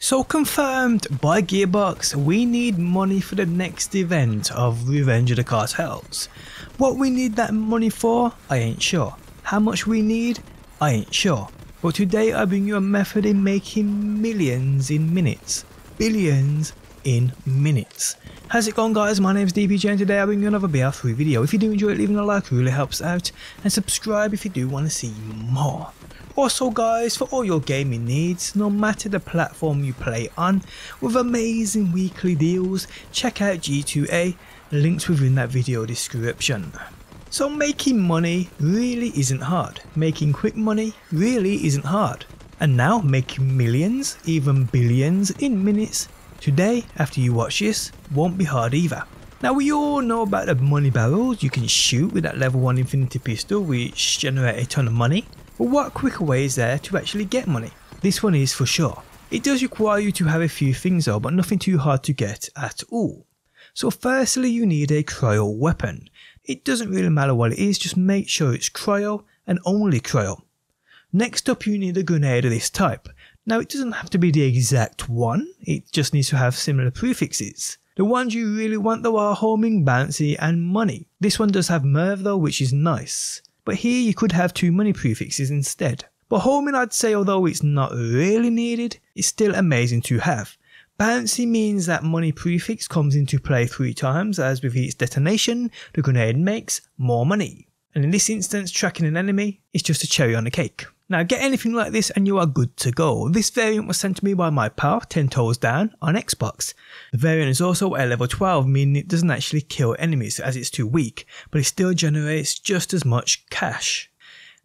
So confirmed by Gearbox, we need money for the next event of Revenge of the Cartels. What we need that money for, I ain't sure. How much we need, I ain't sure. But today I bring you a method in making millions in minutes. Billions in minutes. How's it going guys, my name is DPJ and today I bring you another BL3 video. If you do enjoy it, leaving a like really helps out and subscribe if you do want to see more. Also guys, for all your gaming needs, no matter the platform you play on, with amazing weekly deals, check out G2A, links within that video description. So making money really isn't hard, making quick money really isn't hard. And now making millions, even billions in minutes, today after you watch this, won't be hard either. Now we all know about the money barrels you can shoot with that level 1 infinity pistol which generate a ton of money. But what quicker way is there to actually get money? This one is for sure. It does require you to have a few things though, but nothing too hard to get at all. So firstly you need a cryo weapon. It doesn't really matter what it is, just make sure it's cryo and only cryo. Next up you need a grenade of this type. Now it doesn't have to be the exact one, it just needs to have similar prefixes. The ones you really want though are homing, bouncy and money. This one does have MIRV though which is nice but here you could have two money prefixes instead. But homing I'd say although it's not really needed, it's still amazing to have. Bouncy means that money prefix comes into play three times as with each detonation the grenade makes more money. And in this instance tracking an enemy is just a cherry on the cake. Now get anything like this and you are good to go. This variant was sent to me by my pal 10 Toes Down on Xbox. The variant is also at level 12 meaning it doesn't actually kill enemies as it's too weak, but it still generates just as much cash.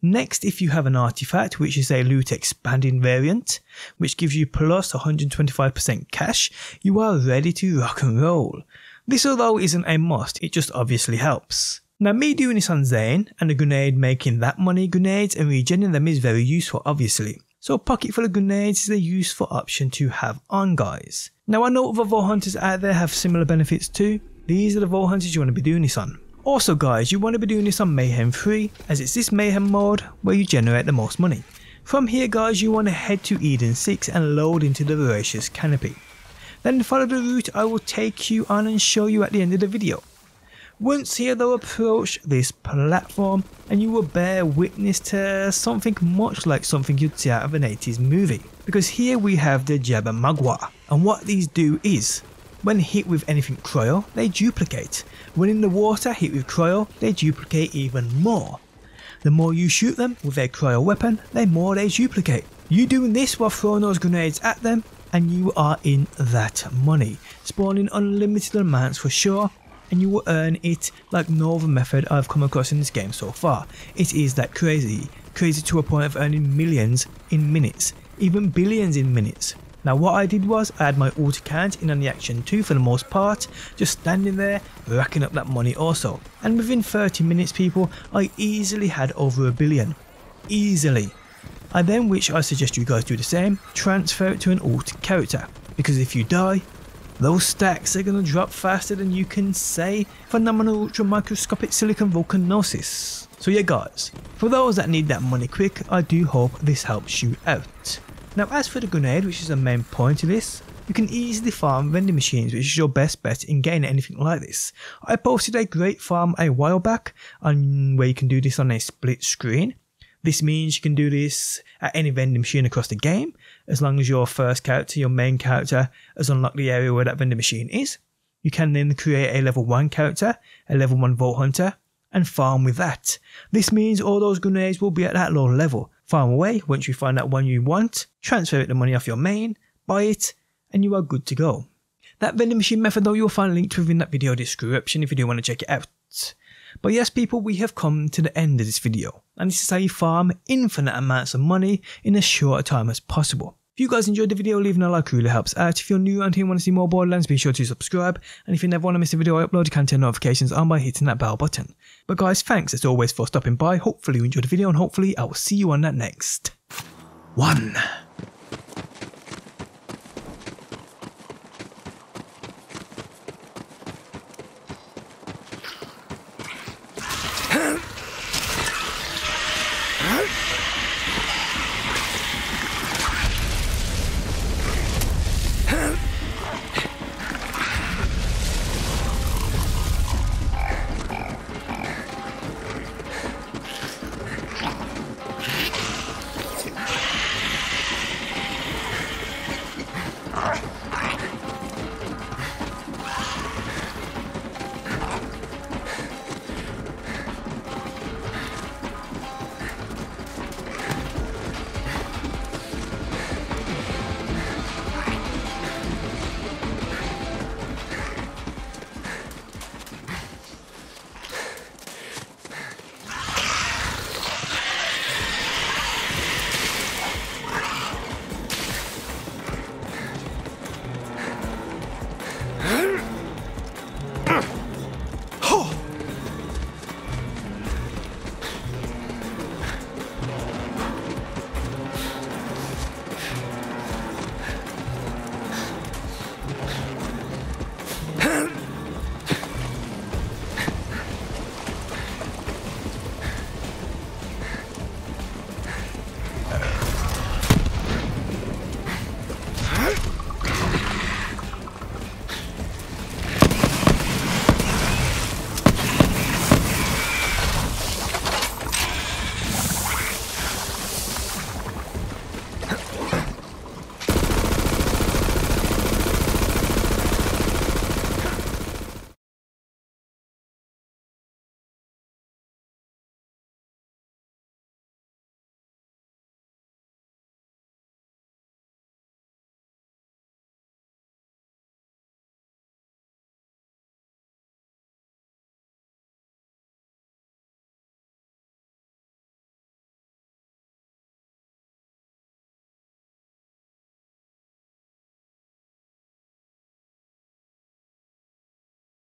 Next, if you have an artifact, which is a loot expanding variant, which gives you plus 125% cash, you are ready to rock and roll. This although isn't a must, it just obviously helps. Now me doing this on Zane and the grenade making that money grenades and regenerating them is very useful obviously. So a pocket full of grenades is a useful option to have on guys. Now I know other Vault Hunters out there have similar benefits too. These are the Vault Hunters you want to be doing this on. Also guys, you want to be doing this on Mayhem 3 as it's this Mayhem mode where you generate the most money. From here guys you want to head to Eden 6 and load into the Voracious Canopy. Then follow the route I will take you on and show you at the end of the video. Once here they'll approach this platform and you will bear witness to something much like something you'd see out of an 80s movie. Because here we have the Jabbermogwai and what these do is when hit with anything cryo, they duplicate. When in the water hit with cryo, they duplicate even more. The more you shoot them with a cryo weapon, the more they duplicate. You doing this while throwing those grenades at them and you are in that money, spawning unlimited amounts for sure and you will earn it like no other method I've come across in this game so far. It is that crazy, crazy to a point of earning millions in minutes, even billions in minutes. Now what I did was I had my alt account in on the action too for the most part, just standing there racking up that money also. And within 30 minutes people, I easily had over a billion. Easily. I then, which I suggest you guys do the same, transfer it to an alt character. Because if you die, those stacks are going to drop faster than you can say pneumonoultramicroscopicsilicovolcanoconiosis. So yeah guys, for those that need that money quick, I do hope this helps you out. Now as for the grenade, which is the main point of this, you can easily farm vending machines which is your best bet in getting anything like this. I posted a great farm a while back on where you can do this on a split screen. This means you can do this at any vending machine across the game as long as your first character, your main character, has unlocked the area where that vending machine is. You can then create a level 1 character, a level 1 Vault Hunter, and farm with that. This means all those grenades will be at that low level. Farm away once you find that one you want, transfer it the money off your main, buy it, and you are good to go. That vending machine method though you'll find linked within that video description if you do want to check it out. But yes people, we have come to the end of this video, and this is how you farm infinite amounts of money in as short a time as possible. If you guys enjoyed the video, leaving a like really helps out. If you're new and here want to see more Borderlands, be sure to subscribe. And if you never want to miss a video I upload, you can turn notifications on by hitting that bell button. But guys, thanks as always for stopping by. Hopefully you enjoyed the video and hopefully I will see you on that next one.